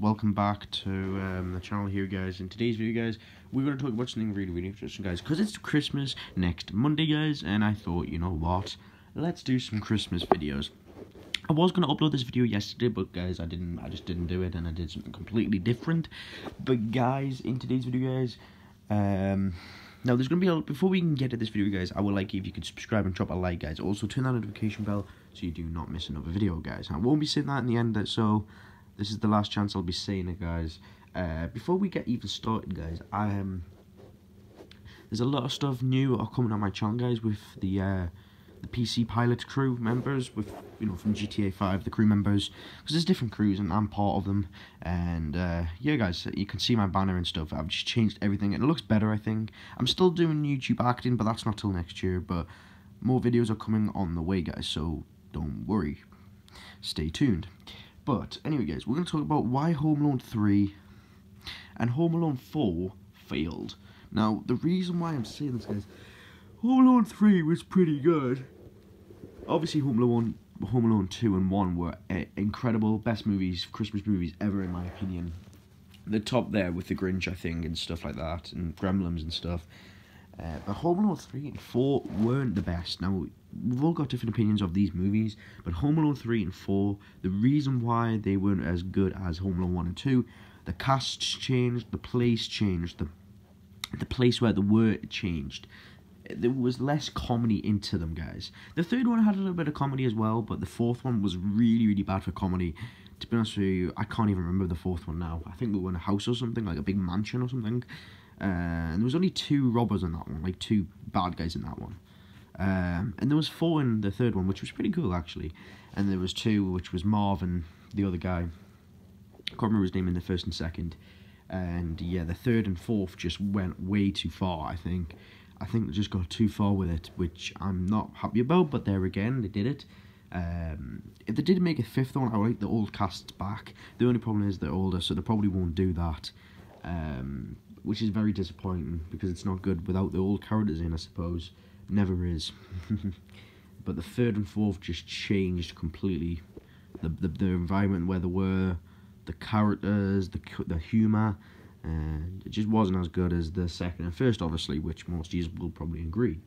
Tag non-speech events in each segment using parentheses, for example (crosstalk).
Welcome back to um, the channel here guys. In today's video guys, we're going to talk about something really really interesting guys. Because it's Christmas next Monday guys, and I thought, you know what, let's do some Christmas videos. I was going to upload this video yesterday, but guys, I didn't, I just didn't do it, and I did something completely different. But guys, in today's video guys, um, now there's going to be, a, before we can get to this video guys, I would like if you could subscribe and drop a like guys. Also turn that notification bell so you do not miss another video guys. I won't be saying that in the end, so this is the last chance I'll be saying it, guys. Uh, before we get even started, guys, I um, there's a lot of stuff new coming on my channel, guys, with the uh, the PC Pilot crew members, with you know from GTA 5, the crew members, because there's different crews and I'm part of them. And uh, yeah, guys, you can see my banner and stuff. I've just changed everything, and it looks better, I think. I'm still doing YouTube acting, but that's not till next year. But more videos are coming on the way, guys, so don't worry. Stay tuned. But anyway, guys, we're going to talk about why Home Alone 3 and Home Alone 4 failed. Now, the reason why I'm saying this, guys, Home Alone 3 was pretty good. Obviously, Home Alone, Home Alone 2 and 1 were uh, incredible, best movies, Christmas movies ever, in my opinion. The top there with the Grinch, I think, and stuff like that, and Gremlins and stuff. Uh, but Home Alone 3 and 4 weren't the best. Now, we've all got different opinions of these movies, but Home Alone 3 and 4, the reason why they weren't as good as Home Alone 1 and 2, the casts changed, the place changed, the, the place where the word changed. There was less comedy into them, guys. The third one had a little bit of comedy as well, but the fourth one was really, really bad for comedy. To be honest with you, I can't even remember the fourth one now. I think we were in a house or something, like a big mansion or something. Uh, and there was only two robbers in that one, like two bad guys in that one. Um, and there was four in the third one, which was pretty cool actually. And there was two, which was Marv and the other guy. I can't remember his name in the first and second. And yeah, the third and fourth just went way too far. I think. I think they just got too far with it, which I'm not happy about. But there again, they did it. Um, if they did make a fifth one, I like the old cast back. The only problem is they're older, so they probably won't do that. Um, which is very disappointing because it's not good without the old characters in, I suppose. Never is. (laughs) but the third and fourth just changed completely. The, the, the environment where they were, the characters, the, the humour, and it just wasn't as good as the second and first, obviously, which most you will probably agree.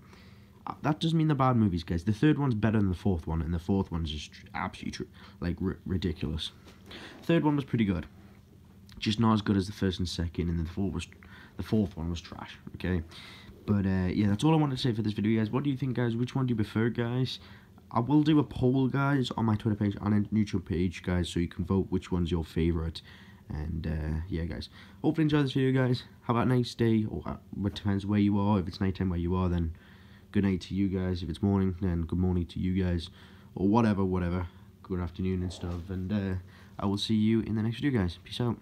Uh, that doesn't mean they're bad movies, guys. The third one's better than the fourth one, and the fourth one's just absolutely, like, ridiculous. Third one was pretty good just not as good as the first and second, and the fourth was the fourth one was trash. Okay, but uh, yeah, that's all I wanted to say for this video, guys. What do you think, guys? Which one do you prefer, guys? I will do a poll, guys, on my Twitter page, on a YouTube page, guys, so you can vote which one's your favorite. And uh, yeah, guys, hopefully enjoy this video, guys. Have a nice day, or uh, it depends where you are. If it's nighttime where you are, then good night to you guys. If it's morning, then good morning to you guys, or whatever, whatever. Good afternoon and stuff. And uh, I will see you in the next video, guys. Peace out.